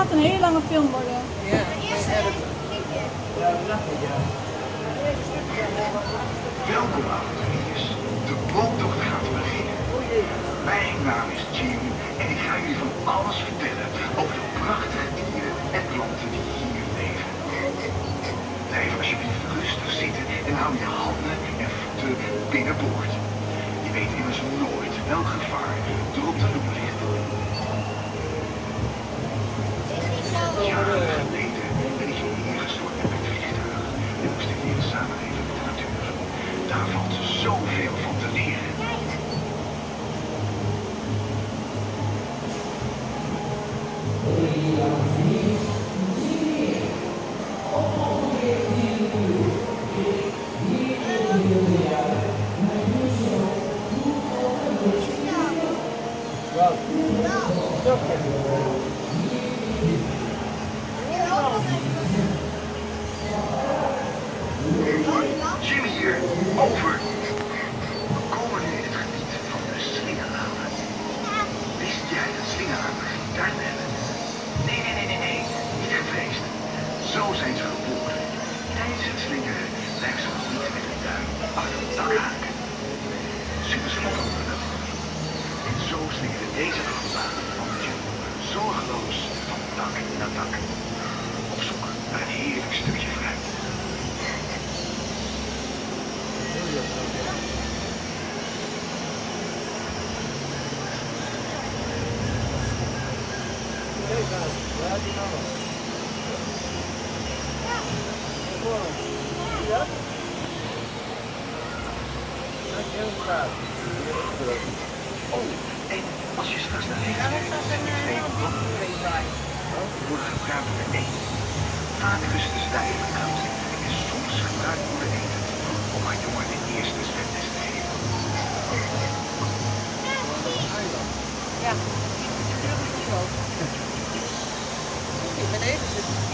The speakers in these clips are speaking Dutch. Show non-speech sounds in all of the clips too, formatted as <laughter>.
gaat een hele lange film worden. Ja, Welkom avonturiers. De boottocht gaat beginnen. Mijn naam is Jim en ik ga jullie van alles vertellen over de prachtige dieren en planten die hier leven. Blijf alsjeblieft rustig zitten en hou je handen en voeten binnenboord. Je weet immers nooit welk gevaar er op de Jimmy hier, over. We komen in het gebied van de slingerladen. Wist jij dat slingerladen geen duim hebben? Nee, nee, nee, nee, nee. Niet gevreesd. Zo zijn ze geboren. Tijdens het slingeren blijven ze niet met een duim achter het dak haken. Super de slingeren deze achtbanen van Jim zorgeloos van dak naar dak. Op zoek naar een heerlijk stukje fruit. Oh, en als je straks naar links kijkt, twee blokken Die worden gebruikt de. Vaak rusten ze daar even koud en soms gebruikt worden eten om haar jongen de eerste zwemles te geven. Ja, zo. Ik ben even zitten.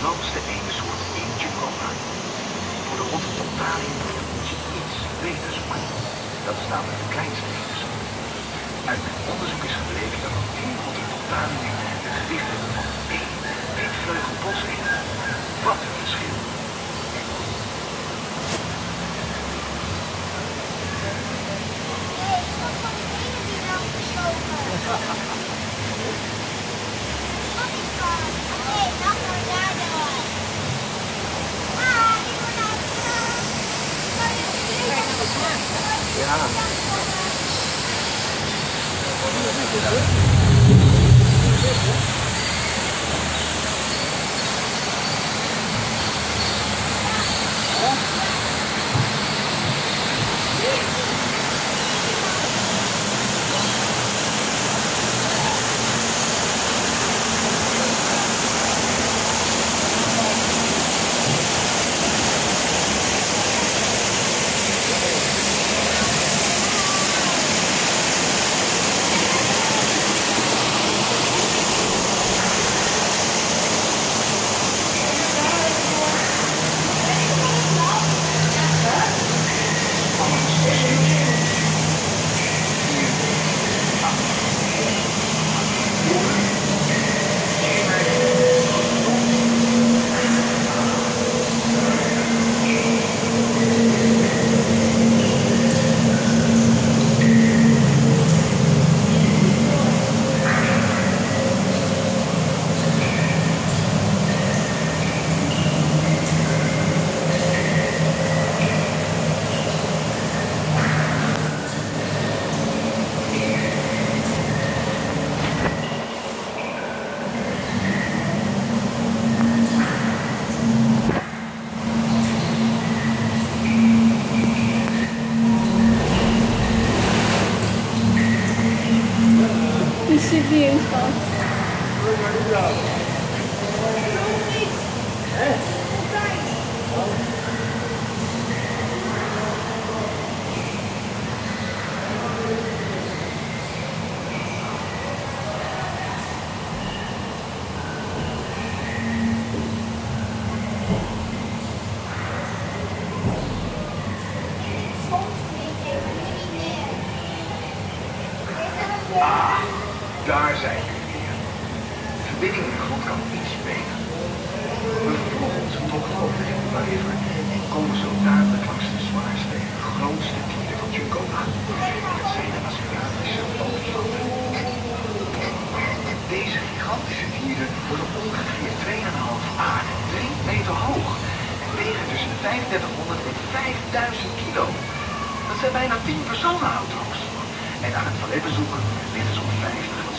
grootste ene soort eentje komen. Voor de ontwikkeling moet je iets beter maken. Dat is namelijk de kleinste ene Uit onderzoek is gebleken dat een van die totalingen de hebben van één witvleugelbos is. Wat een verschil! Nee, ik van ene die. <laughs> à Thank you. Daar zijn we weer. De verbinding in de grond kan iets beter. We vervolgen onze tocht over de River en komen zo dadelijk langs de zwaarste en grootste dieren van Tacoma. Het zijn de Aziatische olifanten. Deze gigantische dieren worden ongeveer 2,5 à 3 meter hoog en wegen tussen de 3500 en 5000 kilo. Dat zijn bijna 10 personenauto's. En aan het toiletbezoeken liggen zo'n 50, wat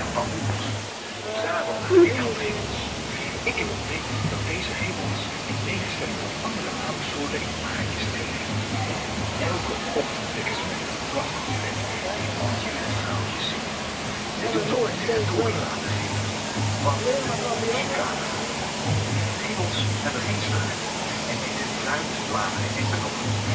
een bamboes? Daarom wereldhemels. Ik heb ontdekt dat deze hemels in tegenstelling tot andere apensoorten in delen. Elke ochtend wekken ze een en vrouwtje zien. Dit in geven. Want hemels hebben geen staart en eten fruit, bladeren en knoppen.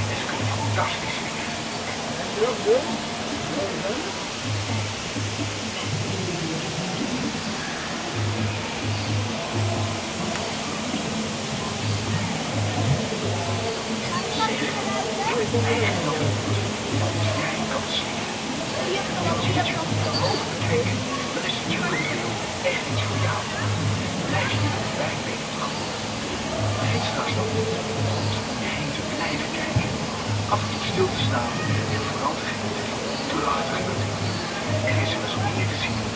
Af en toe stil te staan Not to last, I. It is as we exceed.